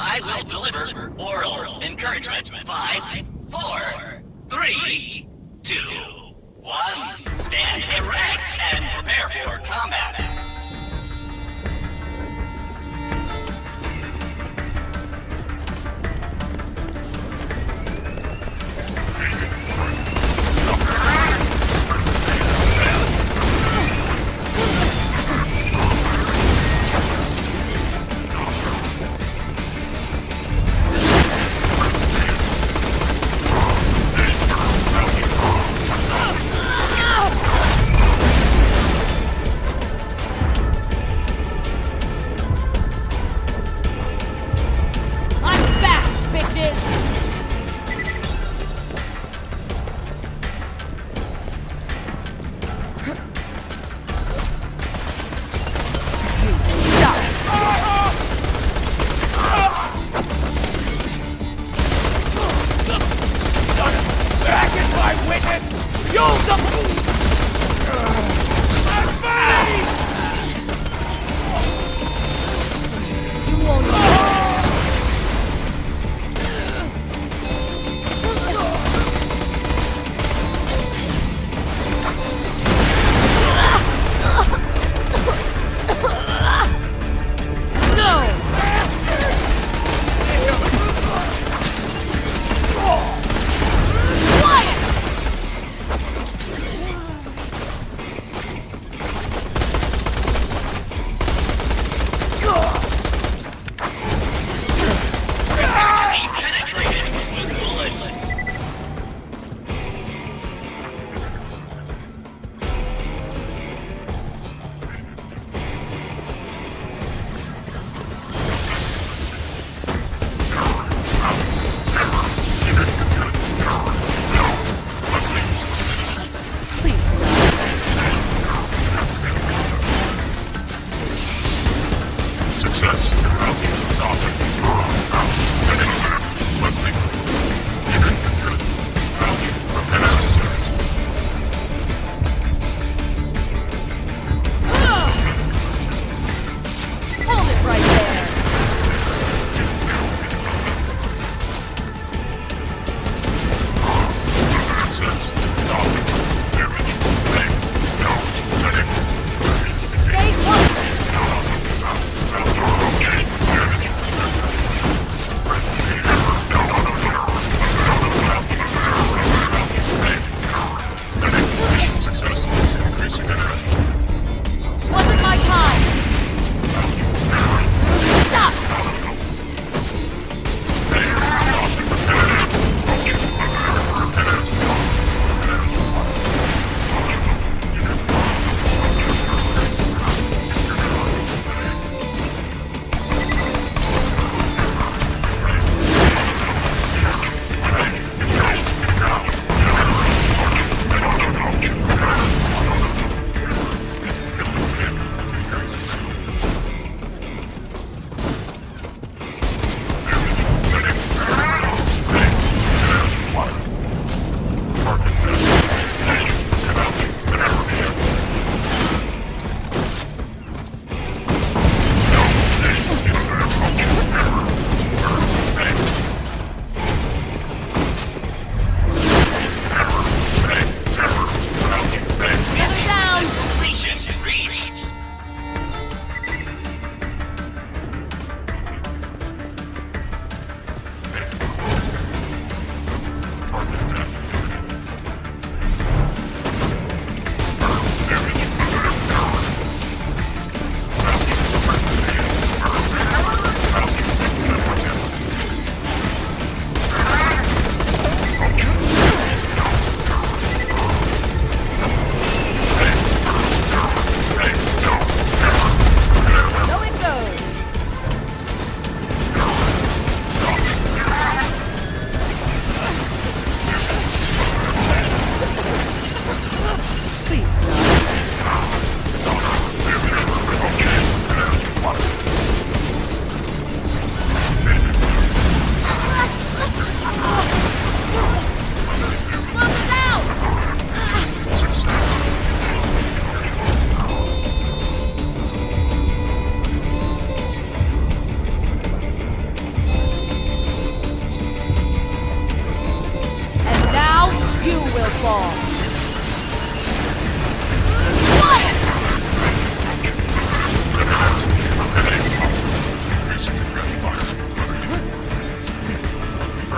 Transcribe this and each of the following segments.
I will deliver oral encouragement. Five, four, three, two, one. Stand erect and prepare for combat.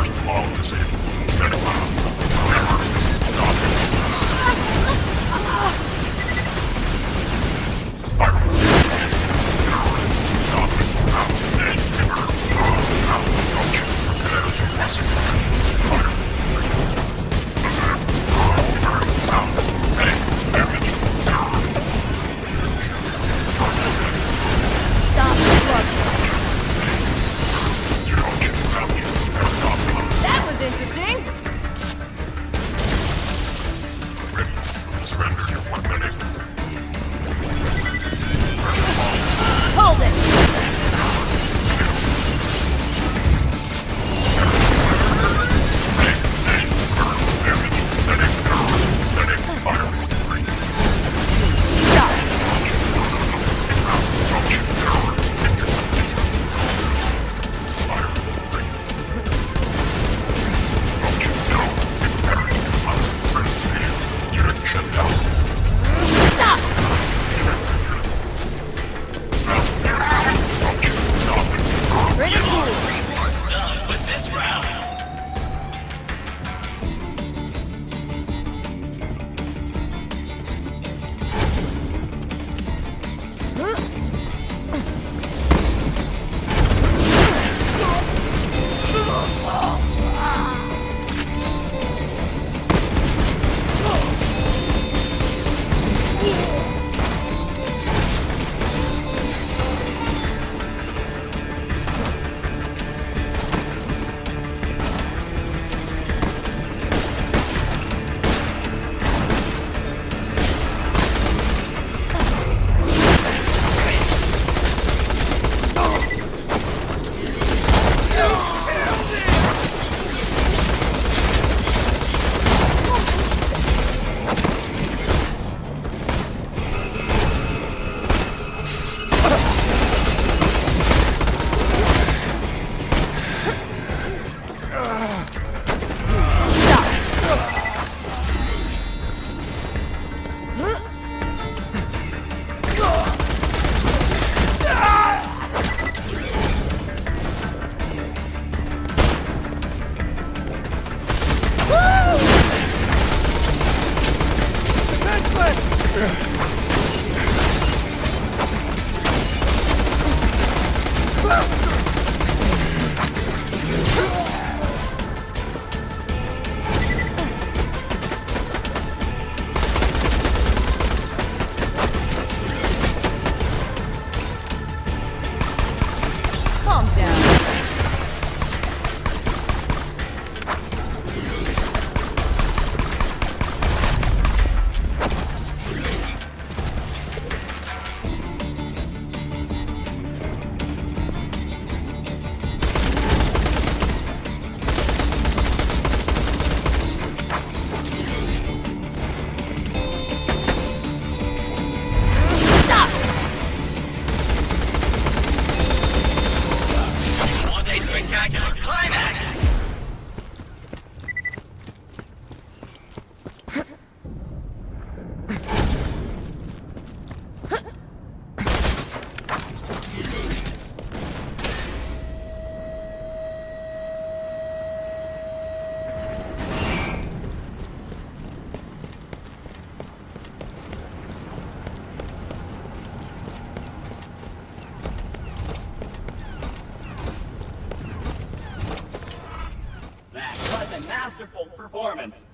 First wall disabled. Then performance.